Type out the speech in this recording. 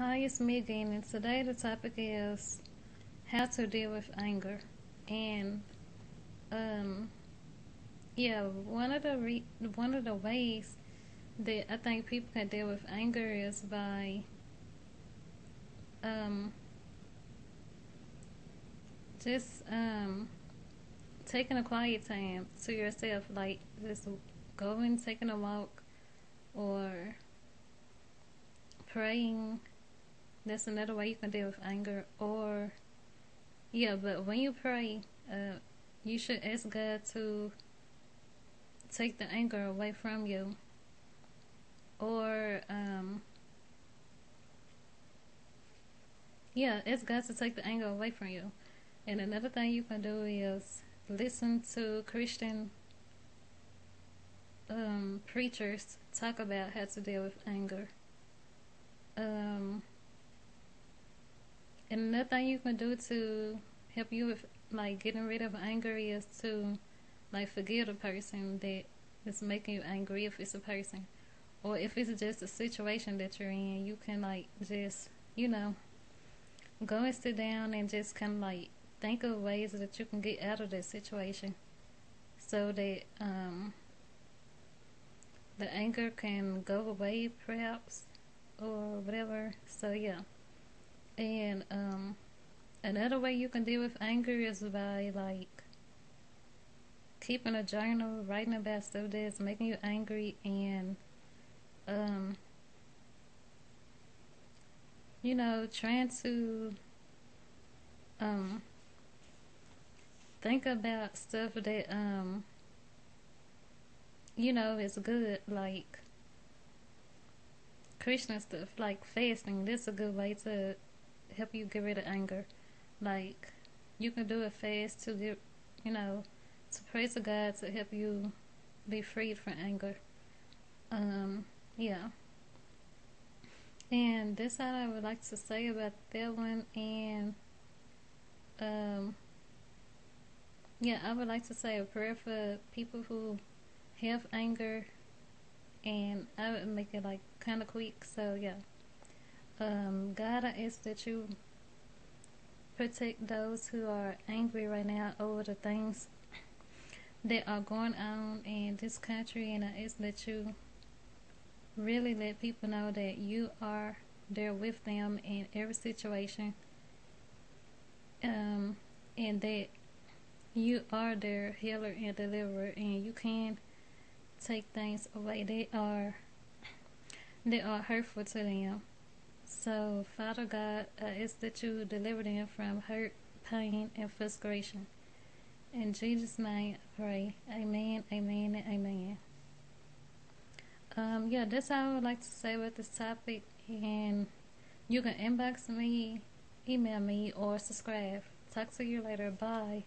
Hi, it's Megan, and today the topic is how to deal with anger. And um, yeah, one of the re- one of the ways that I think people can deal with anger is by um, just um, taking a quiet time to yourself, like just going, taking a walk, or praying that's another way you can deal with anger. Or, yeah, but when you pray, uh, you should ask God to take the anger away from you. Or, um, yeah, ask God to take the anger away from you. And another thing you can do is listen to Christian um, preachers talk about how to deal with anger. Um, and another thing you can do to help you with like getting rid of anger is to like forgive the person that is making you angry if it's a person. Or if it's just a situation that you're in, you can like just, you know, go and sit down and just kind of like think of ways that you can get out of that situation so that um, the anger can go away perhaps or whatever. So yeah. And um, another way you can deal with anger is by like keeping a journal, writing about stuff that's making you angry, and um, you know, trying to um, think about stuff that um, you know is good, like Christian stuff, like fasting. This is a good way to help you get rid of anger. Like you can do a fast to get, you know, to praise to God to help you be freed from anger. Um, yeah. And that's all I would like to say about that one. And um, yeah, I would like to say a prayer for people who have anger, and I would make it like kind of quick. So yeah. Um, God, I ask that you protect those who are angry right now over the things that are going on in this country, and I ask that you really let people know that you are there with them in every situation, um, and that you are their healer and deliverer, and you can take things away that are that are hurtful to them. So, Father God, I that you deliver them from hurt, pain, and frustration. In Jesus' name, I pray. Amen, amen, amen. Um, yeah, that's all I would like to say about this topic. And you can inbox me, email me, or subscribe. Talk to you later. Bye.